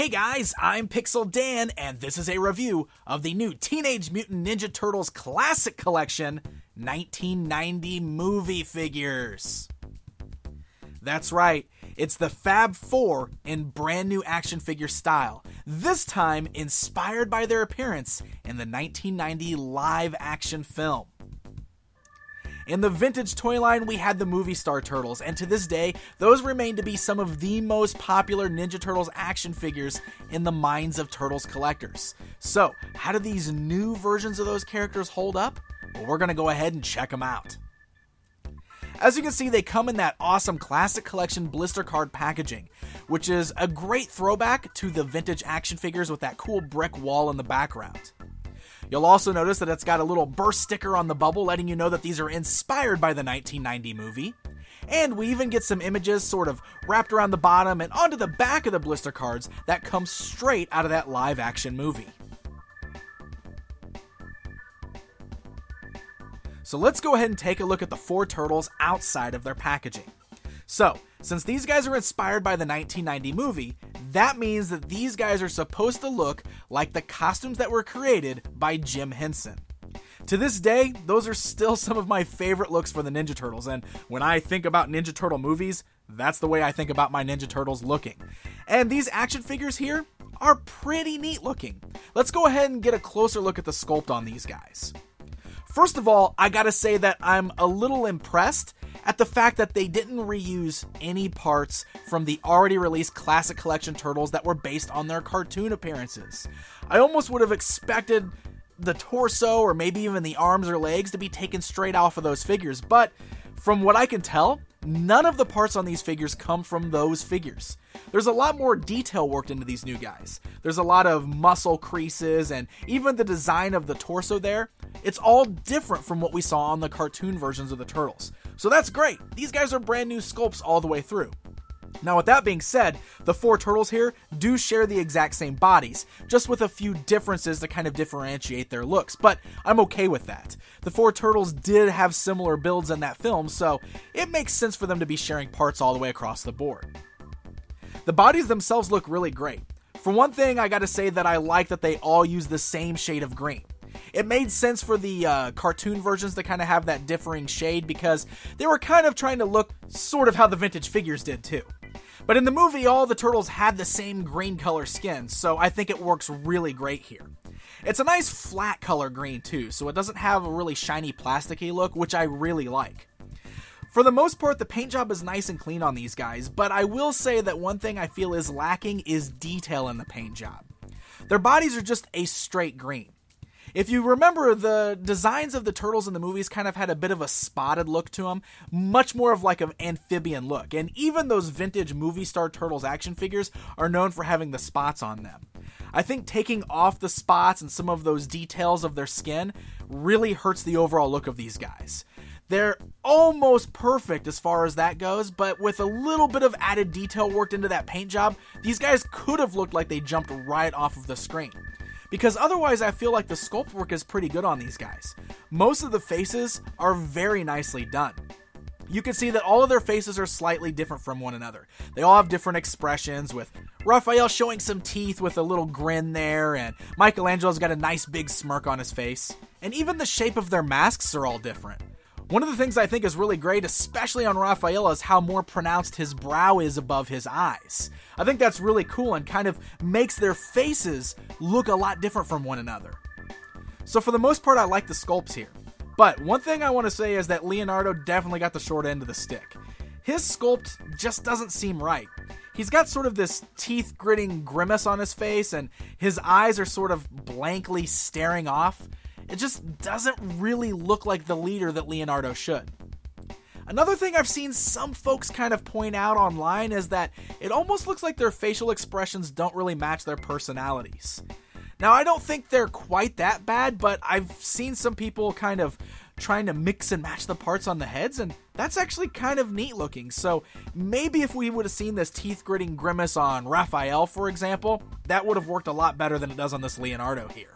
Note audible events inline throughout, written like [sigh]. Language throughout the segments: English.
Hey guys, I'm Pixel Dan, and this is a review of the new Teenage Mutant Ninja Turtles Classic Collection 1990 movie figures. That's right, it's the Fab Four in brand new action figure style, this time inspired by their appearance in the 1990 live action film. In the vintage toy line, we had the movie star turtles, and to this day, those remain to be some of the most popular Ninja Turtles action figures in the minds of Turtles collectors. So, how do these new versions of those characters hold up? Well, we're going to go ahead and check them out. As you can see, they come in that awesome classic collection blister card packaging, which is a great throwback to the vintage action figures with that cool brick wall in the background. You'll also notice that it's got a little burst sticker on the bubble letting you know that these are inspired by the 1990 movie. And we even get some images sort of wrapped around the bottom and onto the back of the blister cards that come straight out of that live action movie. So let's go ahead and take a look at the four turtles outside of their packaging. So, since these guys are inspired by the 1990 movie, that means that these guys are supposed to look like the costumes that were created by Jim Henson. To this day, those are still some of my favorite looks for the Ninja Turtles, and when I think about Ninja Turtle movies, that's the way I think about my Ninja Turtles looking. And these action figures here are pretty neat looking. Let's go ahead and get a closer look at the sculpt on these guys. First of all, I gotta say that I'm a little impressed at the fact that they didn't reuse any parts from the already released Classic Collection Turtles that were based on their cartoon appearances. I almost would have expected the torso or maybe even the arms or legs to be taken straight off of those figures, but from what I can tell, none of the parts on these figures come from those figures. There's a lot more detail worked into these new guys. There's a lot of muscle creases and even the design of the torso there. It's all different from what we saw on the cartoon versions of the Turtles. So that's great. These guys are brand new sculpts all the way through. Now, with that being said, the four turtles here do share the exact same bodies, just with a few differences to kind of differentiate their looks, but I'm okay with that. The four turtles did have similar builds in that film, so it makes sense for them to be sharing parts all the way across the board. The bodies themselves look really great. For one thing, I gotta say that I like that they all use the same shade of green. It made sense for the uh, cartoon versions to kind of have that differing shade because they were kind of trying to look sort of how the vintage figures did too. But in the movie, all the turtles had the same green color skin, so I think it works really great here. It's a nice flat color green too, so it doesn't have a really shiny plasticky look, which I really like. For the most part, the paint job is nice and clean on these guys, but I will say that one thing I feel is lacking is detail in the paint job. Their bodies are just a straight green. If you remember, the designs of the turtles in the movies kind of had a bit of a spotted look to them, much more of like an amphibian look. And even those vintage movie star turtles action figures are known for having the spots on them. I think taking off the spots and some of those details of their skin really hurts the overall look of these guys. They're almost perfect as far as that goes, but with a little bit of added detail worked into that paint job, these guys could have looked like they jumped right off of the screen because otherwise I feel like the sculpt work is pretty good on these guys. Most of the faces are very nicely done. You can see that all of their faces are slightly different from one another. They all have different expressions, with Raphael showing some teeth with a little grin there, and Michelangelo's got a nice big smirk on his face. And even the shape of their masks are all different. One of the things I think is really great, especially on Raphael, is how more pronounced his brow is above his eyes. I think that's really cool and kind of makes their faces look a lot different from one another. So, for the most part, I like the sculpts here. But one thing I want to say is that Leonardo definitely got the short end of the stick. His sculpt just doesn't seem right. He's got sort of this teeth gritting grimace on his face, and his eyes are sort of blankly staring off. It just doesn't really look like the leader that Leonardo should. Another thing I've seen some folks kind of point out online is that it almost looks like their facial expressions don't really match their personalities. Now, I don't think they're quite that bad, but I've seen some people kind of trying to mix and match the parts on the heads, and that's actually kind of neat looking. So maybe if we would have seen this teeth gritting grimace on Raphael, for example, that would have worked a lot better than it does on this Leonardo here.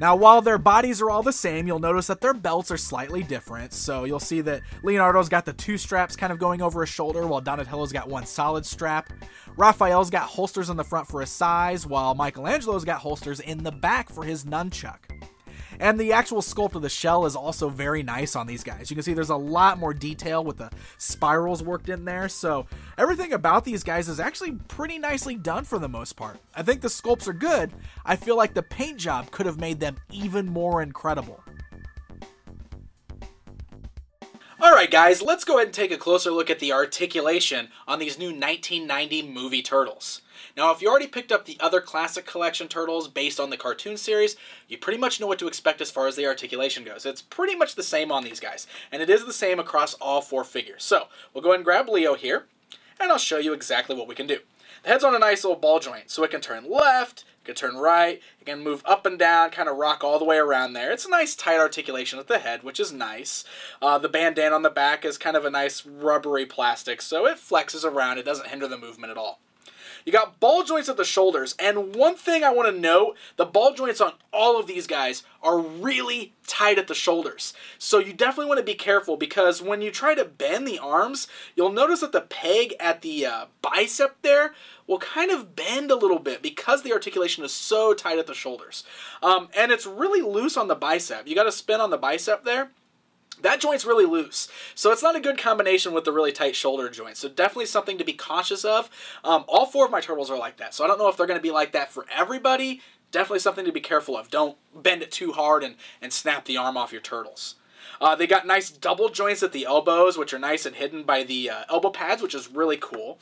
Now, while their bodies are all the same, you'll notice that their belts are slightly different. So you'll see that Leonardo's got the two straps kind of going over his shoulder, while Donatello's got one solid strap. Raphael's got holsters in the front for his sais, while Michelangelo's got holsters in the back for his nunchuck. And the actual sculpt of the shell is also very nice on these guys. You can see there's a lot more detail with the spirals worked in there. So everything about these guys is actually pretty nicely done for the most part. I think the sculpts are good. I feel like the paint job could have made them even more incredible. Alright guys, let's go ahead and take a closer look at the articulation on these new 1990 movie turtles. Now if you already picked up the other classic collection turtles based on the cartoon series, you pretty much know what to expect as far as the articulation goes. It's pretty much the same on these guys, and it is the same across all four figures. So, we'll go ahead and grab Leo here, and I'll show you exactly what we can do. The head's on a nice little ball joint, so it can turn left, it can turn right, it can move up and down, kind of rock all the way around there. It's a nice tight articulation at the head, which is nice. Uh, the bandana on the back is kind of a nice rubbery plastic, so it flexes around. It doesn't hinder the movement at all. You got ball joints at the shoulders, and one thing I want to note, the ball joints on all of these guys are really tight at the shoulders. So you definitely want to be careful because when you try to bend the arms, you'll notice that the peg at the uh, bicep there will kind of bend a little bit because the articulation is so tight at the shoulders. Um, and it's really loose on the bicep. You got to spin on the bicep there that joint's really loose. So it's not a good combination with the really tight shoulder joint. So definitely something to be cautious of. Um, all four of my turtles are like that. So I don't know if they're going to be like that for everybody. Definitely something to be careful of. Don't bend it too hard and, and snap the arm off your turtles. Uh, they got nice double joints at the elbows, which are nice and hidden by the uh, elbow pads, which is really cool.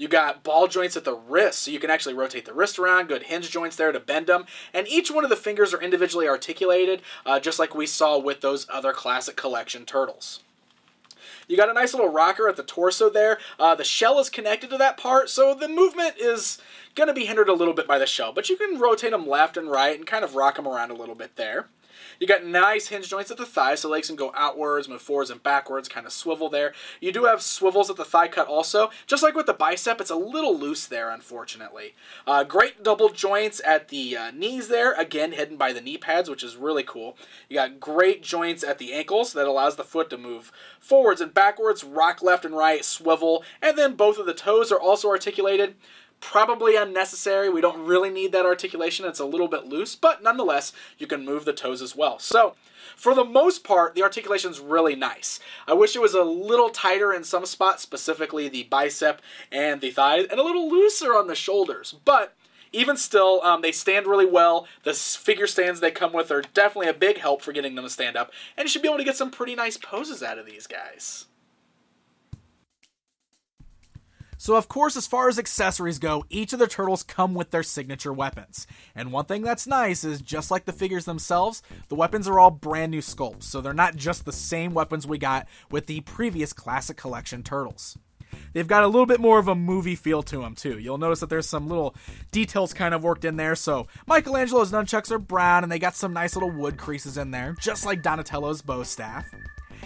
You got ball joints at the wrist, so you can actually rotate the wrist around. Good hinge joints there to bend them. And each one of the fingers are individually articulated, uh, just like we saw with those other classic collection turtles. You got a nice little rocker at the torso there. Uh, the shell is connected to that part, so the movement is going to be hindered a little bit by the shell. But you can rotate them left and right and kind of rock them around a little bit there. You got nice hinge joints at the thigh, so legs can go outwards, move forwards and backwards, kind of swivel there. You do have swivels at the thigh cut also. Just like with the bicep, it's a little loose there, unfortunately. Uh, great double joints at the uh, knees there, again, hidden by the knee pads, which is really cool. You got great joints at the ankles that allows the foot to move forwards and backwards, rock left and right, swivel, and then both of the toes are also articulated probably unnecessary. We don't really need that articulation. It's a little bit loose, but nonetheless, you can move the toes as well. So, for the most part, the articulation is really nice. I wish it was a little tighter in some spots, specifically the bicep and the thighs, and a little looser on the shoulders. But even still, um, they stand really well. The figure stands they come with are definitely a big help for getting them to stand up, and you should be able to get some pretty nice poses out of these guys. So, of course, as far as accessories go, each of the turtles come with their signature weapons. And one thing that's nice is just like the figures themselves, the weapons are all brand new sculpts, so they're not just the same weapons we got with the previous Classic Collection turtles. They've got a little bit more of a movie feel to them, too. You'll notice that there's some little details kind of worked in there. So, Michelangelo's nunchucks are brown and they got some nice little wood creases in there, just like Donatello's bow staff.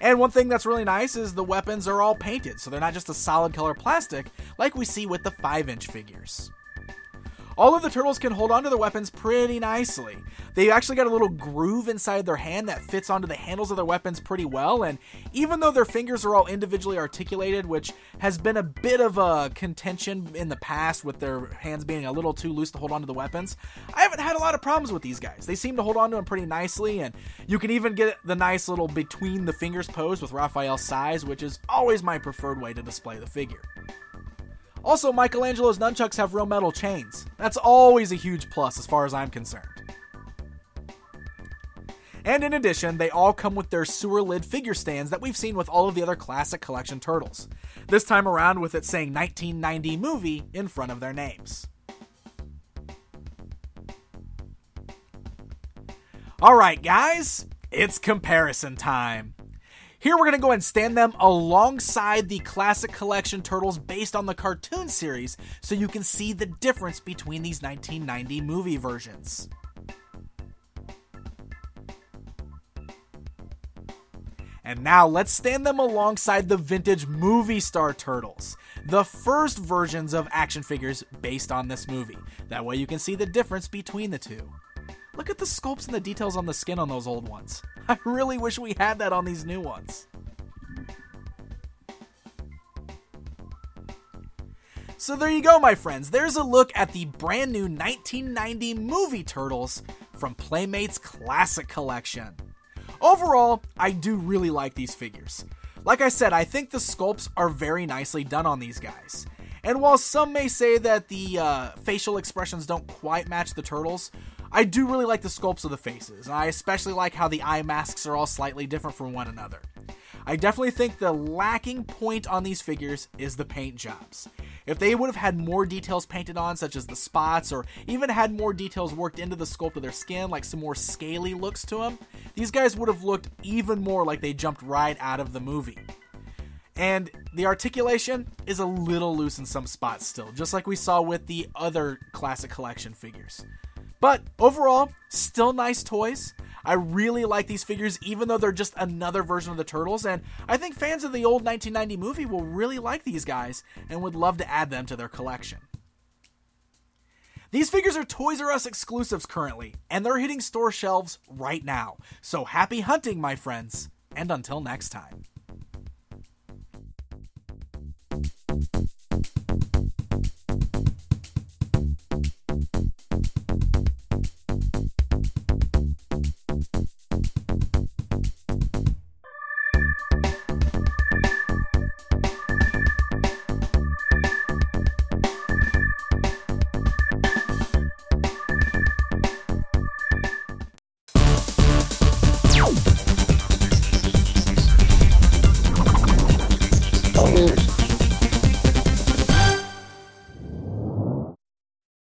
And one thing that's really nice is the weapons are all painted, so they're not just a solid color plastic like we see with the 5 inch figures. All of the turtles can hold onto their weapons pretty nicely. They've actually got a little groove inside their hand that fits onto the handles of their weapons pretty well, and even though their fingers are all individually articulated, which has been a bit of a contention in the past with their hands being a little too loose to hold onto the weapons, I haven't had a lot of problems with these guys. They seem to hold onto them pretty nicely, and you can even get the nice little between the fingers pose with Raphael's sais, which is always my preferred way to display the figure. Also, Michelangelo's nunchucks have real metal chains. That's always a huge plus as far as I'm concerned. And in addition, they all come with their sewer lid figure stands that we've seen with all of the other classic collection turtles. This time around with it saying 1990 movie in front of their names. Alright, guys, it's comparison time. Here we're going to go and stand them alongside the classic collection turtles based on the cartoon series so you can see the difference between these 1990 movie versions. And now let's stand them alongside the vintage movie star turtles, the first versions of action figures based on this movie. That way you can see the difference between the two. Look at the sculpts and the details on the skin on those old ones. [laughs] I really wish we had that on these new ones. So there you go, my friends. There's a look at the brand new 1990 movie Turtles from Playmates Classic Collection. Overall, I do really like these figures. Like I said, I think the sculpts are very nicely done on these guys. And while some may say that the uh, facial expressions don't quite match the turtles, I do really like the sculpts of the faces, and I especially like how the eye masks are all slightly different from one another. I definitely think the lacking point on these figures is the paint jobs. If they would have had more details painted on, such as the spots, or even had more details worked into the sculpt of their skin, like some more scaly looks to them, these guys would have looked even more like they jumped right out of the movie. And the articulation is a little loose in some spots still, just like we saw with the other classic collection figures. But overall, still nice toys. I really like these figures, even though they're just another version of the Turtles, and I think fans of the old 1990 movie will really like these guys and would love to add them to their collection. These figures are Toys R Us exclusives currently, and they're hitting store shelves right now. So happy hunting, my friends, and until next time.